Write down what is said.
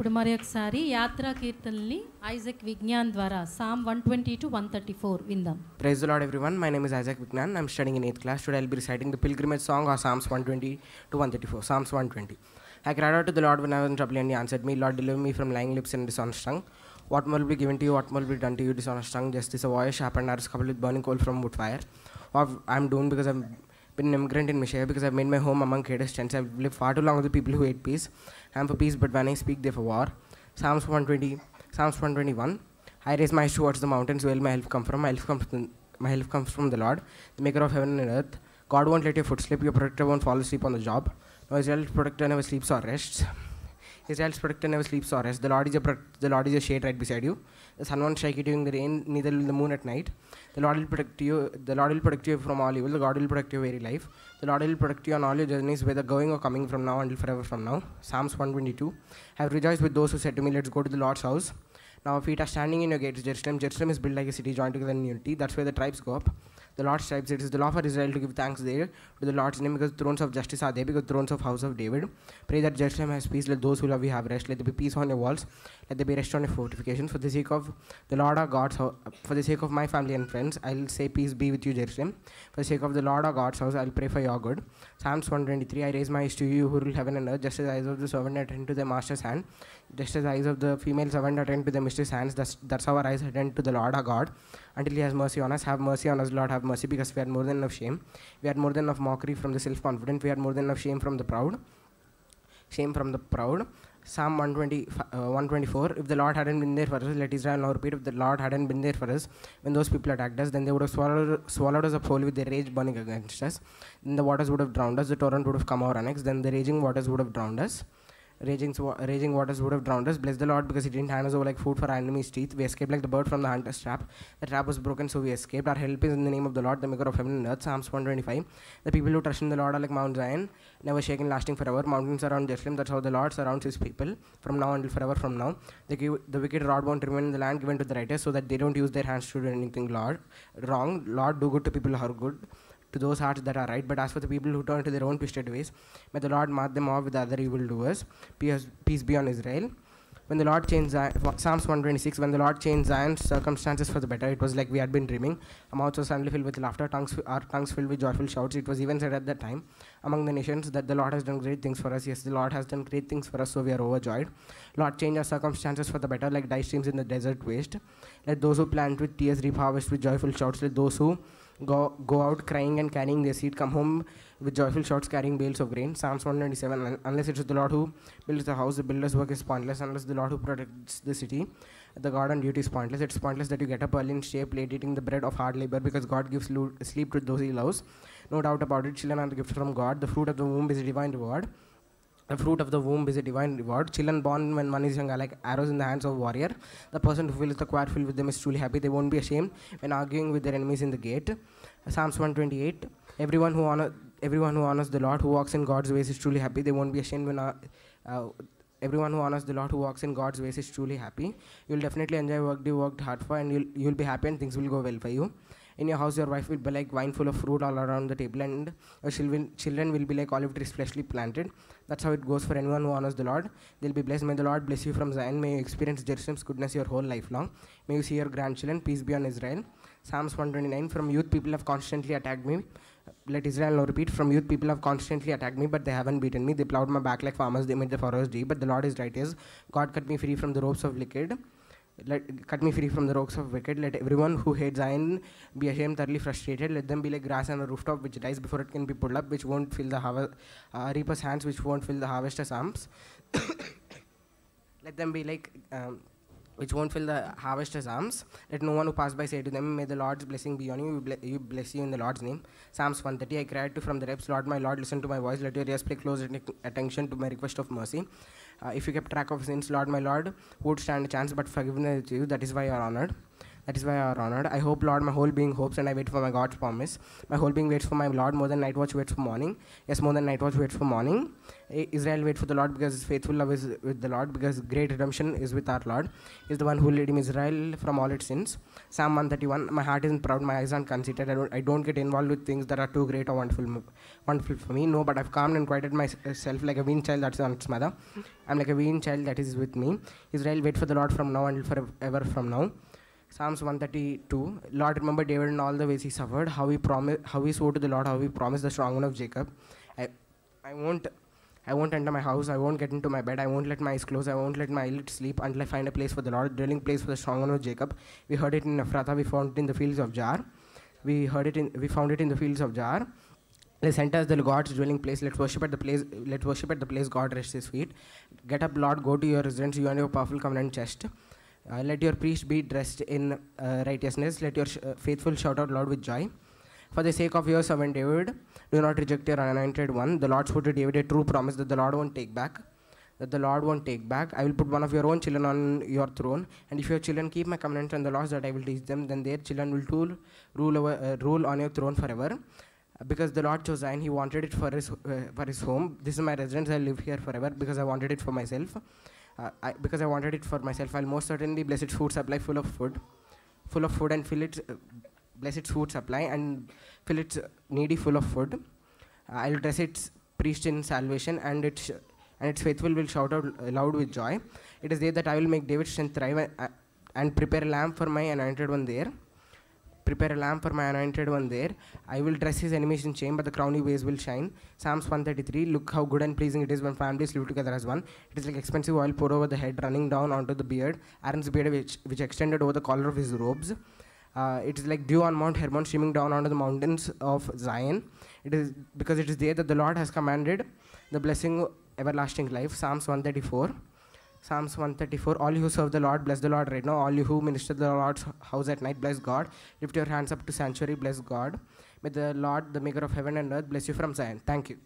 ఇప్పుడు మరి ఒకసారి యాత్రా కీర్తనల్ని ఐజక్ విజ్ఞాన్ ద్వారా psalm one twenty two one thirty four విందాం Praise the Lord, everyone. My name is Isaac Vignan. I'm studying in 8th class. Today I'll be reciting the pilgrimage song or Psalms 120 to 134. Psalms 120. I cried out to the Lord when I was in trouble, and He answered me. Lord, deliver me from lying lips and dishonest tongue. What more will be given to you? What more will be done to you? Dishonest tongue, justice, a voice, sharp and arrows coupled with burning coal from wood fire. Or I'm doomed because I've been an immigrant in Meshech, because I've made my home among tents. I've lived far too long with the people who hate peace. I'm for peace, but when I speak, they're for war. Psalms 120, Psalms 121. I raise my eyes towards the mountains. Where will my help come from? My help comes from, my help comes from the Lord, the maker of heaven and earth. God won't let your foot slip. Your protector won't fall asleep on the job. No, Israel's protector never sleeps or rests. Israel's protector never sleeps or rests. The Lord is your the Lord is your shade right beside you. The sun won't strike you during the rain, neither will the moon at night. The Lord will protect you. The Lord will protect you from all evil. The God will protect your very life. The Lord will protect you on all your journeys, whether going or coming from now until forever from now. Psalms 122. I have rejoiced with those who said to me, Let's go to the Lord's house. Now our feet are standing in your gates, Jerusalem. Jerusalem is built like a city joined together in unity. That's where the tribes go up. The Lord's tribes, it is the law for Israel to give thanks there to the Lord's name because thrones of justice are there, because thrones of house of David. Pray that Jerusalem has peace. Let those who love you have rest. Let there be peace on your walls. Let there be rest on your fortifications. For the sake of the Lord our God's house, for the sake of my family and friends, I'll say peace be with you, Jerusalem. For the sake of the Lord our God's house, I'll pray for your good. Psalms 123, I raise my eyes to you who rule heaven and earth, just as the eyes of the servant attend to their master's hand, just as the eyes of the female servant attend to the mistress' hands, that's, that's how our eyes attend to the Lord our God, until he has mercy on us. Have mercy on us, Lord, have mercy, because we had more than enough shame. We had more than enough mockery from the self-confident. We had more than enough shame from the proud. Shame from the proud. Psalm 120, uh, 124. If the Lord hadn't been there for us, let Israel now repeat. If the Lord hadn't been there for us, when those people attacked us, then they would have swallowed, swallowed us up whole with their rage burning against us. Then the waters would have drowned us. The torrent would have come our annex. Then the raging waters would have drowned us. Raging, raging waters would have drowned us. Bless the Lord because He didn't hand us over like food for our enemies' teeth. We escaped like the bird from the hunter's trap. The trap was broken, so we escaped. Our help is in the name of the Lord, the maker of heaven and earth. Psalms 125. The people who trust in the Lord are like Mount Zion, never shaken, lasting forever. Mountains around Jerusalem, that's how the Lord surrounds His people from now until forever from now. The, the wicked rod won't remain in the land given to the righteous, so that they don't use their hands to do anything Lord, wrong. Lord, do good to people who are good to those hearts that are right. But as for the people who turn to their own twisted ways, may the Lord mark them off with the other evildoers. Peace, peace be on Israel. When the Lord changed Zion, Psalms 126, when the Lord changed Zion's circumstances for the better, it was like we had been dreaming. Our mouths were suddenly filled with laughter, tongues, our tongues filled with joyful shouts. It was even said at that time among the nations that the Lord has done great things for us. Yes, the Lord has done great things for us, so we are overjoyed. Lord, change our circumstances for the better, like dry streams in the desert waste. Let those who plant with tears reap harvest with joyful shouts. Let those who go, go out crying and carrying their seed come home with joyful shouts carrying bales of grain. Psalms 197. "Un- Unless it is the Lord who builds the house, the builder's work is pointless. Unless the Lord who protects the city, the God on duty is pointless. It's pointless that you get up early and up late eating the bread of hard labor because God gives sleep to those he loves. No doubt about it. Children are the gift from God. The fruit of the womb is a divine reward. The fruit of the womb is a divine reward. Children born when one is young are like arrows in the hands of a warrior. The person who fills the choir filled with them is truly happy. They won't be ashamed when arguing with their enemies in the gate. Psalms 128. Everyone who honor, everyone who honors the Lord, who walks in God's ways, is truly happy. They won't be ashamed when. Uh, uh, everyone who honors the Lord, who walks in God's ways, is truly happy. You'll definitely enjoy work you worked hard for, and you'll you'll be happy, and things will go well for you. In your house, your wife will be like wine full of fruit all around the table, and uh, your children, children will be like olive trees freshly planted. That's how it goes for anyone who honors the Lord. They'll be blessed. May the Lord bless you from Zion. May you experience Jerusalem's goodness your whole life long. May you see your grandchildren. Peace be on Israel. Psalms 129. From youth, people have constantly attacked me. Let Israel now repeat. From youth, people have constantly attacked me, but they haven't beaten me. They plowed my back like farmers. They made the furrows deep. But the Lord is righteous. God cut me free from the ropes of wicked. Let cut me free from the rocks of wicked. Let everyone who hates Zion be ashamed, thoroughly frustrated. Let them be like grass on a rooftop, which dies before it can be pulled up, which won't fill the harvest, uh, reaper's hands, which won't fill the harvester's arms. Let them be like. Um, which won't fill the harvester's arms. Let no one who pass by say to them, May the Lord's blessing be on you. You, ble- you bless you in the Lord's name. Psalms 130. I cried to from the depths, Lord, my Lord, listen to my voice. Let your ears pay close atten- attention to my request of mercy. Uh, if you kept track of sins, Lord, my Lord, would stand a chance? But forgiveness is you. That is why you are honored. That is why I are honored. I hope, Lord, my whole being hopes and I wait for my God's promise. My whole being waits for my Lord more than night watch waits for morning. Yes, more than night watch waits for morning. Israel waits for the Lord because faithful love is with the Lord, because great redemption is with our Lord. He is the one who him Israel from all its sins. Psalm 131. My heart isn't proud, my eyes aren't conceited. I don't, I don't get involved with things that are too great or wonderful, wonderful for me. No, but I've calmed and quieted myself like a weaned child that's on its mother. I'm like a weaned child that is with me. Israel, wait for the Lord from now until forever from now. Psalms 132. Lord, remember David and all the ways he suffered, how he promised, how he swore to the Lord, how he promised the strong one of Jacob. I, I won't, I won't enter my house. I won't get into my bed. I won't let my eyes close. I won't let my eyelids sleep until I find a place for the Lord, dwelling place for the strong one of Jacob. We heard it in Ephrathah. We found it in the fields of Jaar. We heard it in, we found it in the fields of Jaar. Let's enter the God's dwelling place. Let's worship at the place. Let's worship at the place God rests His feet. Get up, Lord. Go to your residence. You and your powerful covenant chest. Uh, let your priest be dressed in uh, righteousness. Let your sh- uh, faithful shout out loud with joy. For the sake of your servant David, do not reject your anointed one. The Lord swore to David a true promise that the Lord won't take back. That the Lord won't take back. I will put one of your own children on your throne, and if your children keep my covenant and the laws that I will teach them, then their children will rule, rule, over, uh, rule on your throne forever. Uh, because the Lord chose Zion, He wanted it for His uh, for His home. This is my residence. I live here forever because I wanted it for myself. Uh, I, because I wanted it for myself, I'll most certainly bless its food supply full of food, full of food, and fill its uh, bless its food supply and fill its uh, needy full of food. Uh, I'll dress its priest in salvation, and its and its faithful will shout out loud with joy. It is there that I will make David's strength thrive uh, and prepare a lamp for my anointed one there. Prepare a lamp for my anointed one there. I will dress his enemies in shame, but the crowny ways will shine. Psalms 133. Look how good and pleasing it is when families live together as one. It is like expensive oil poured over the head, running down onto the beard. Aaron's beard, which, which extended over the collar of his robes. Uh, it is like dew on Mount Hermon streaming down onto the mountains of Zion. It is because it is there that the Lord has commanded the blessing everlasting life. Psalms 134. Psalms 134. All you who serve the Lord, bless the Lord right now. All you who minister the Lord's house at night, bless God. Lift your hands up to sanctuary, bless God. May the Lord, the maker of heaven and earth, bless you from Zion. Thank you.